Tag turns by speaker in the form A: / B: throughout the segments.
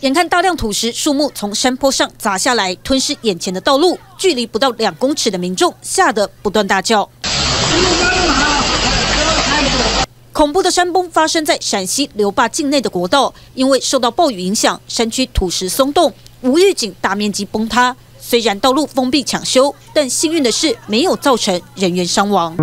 A: 眼看大量土石、树木从山坡上砸下来，吞噬眼前的道路，距离不到两公尺的民众吓得不断大叫。恐怖的山崩发生在陕西刘坝境内的国道，因为受到暴雨影响，山区土石松动，无预警大面积崩塌。虽然道路封闭抢修，但幸运的是没有造成人员伤亡。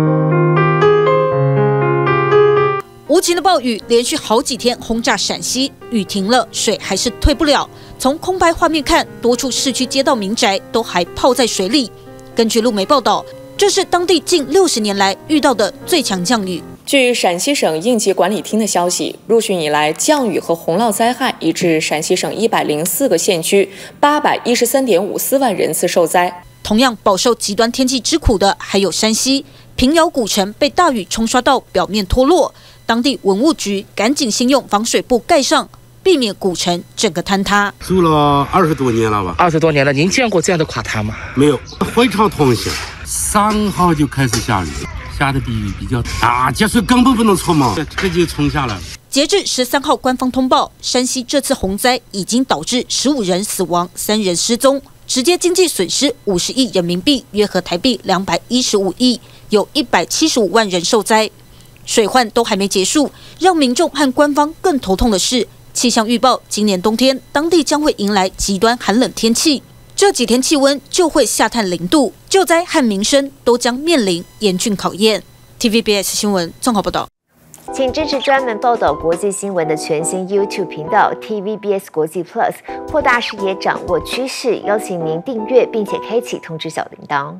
A: 无情的暴雨连续好几天轰炸陕西，雨停了，水还是退不了。从空拍画面看，多处市区街道民宅都还泡在水里。根据路媒报道，这是当地近六十年来遇到的最强降雨。
B: 据陕西省应急管理厅的消息，入汛以来，降雨和洪涝灾害已致陕西省一百零四个县区八百一十三点五四万人次受灾。
A: 同样饱受极端天气之苦的还有山西平遥古城，被大雨冲刷到表面脱落，当地文物局赶紧先用防水布盖上，避免古城整个坍塌。
C: 住了二十多年了吧？
D: 二十多年了，您见过这样的垮塌吗？
C: 没有，非常痛心。三号就开始下雨。下的比比较大，积水根本不能冲嘛，直接冲下来。
A: 截至十三号，官方通报，山西这次洪灾已经导致十五人死亡，三人失踪，直接经济损失五十亿人民币，约合台币两百一十五亿，有一百七十五万人受灾。水患都还没结束，让民众和官方更头痛的是，气象预报今年冬天当地将会迎来极端寒冷天气。这几天气温就会下探零度，救灾和民生都将面临严峻考验。TVBS 新闻综合报道，
E: 请支持专门报道国际新闻的全新 YouTube 频道 TVBS 国际 Plus，扩大视野，掌握趋势。邀请您订阅并且开启通知小铃铛。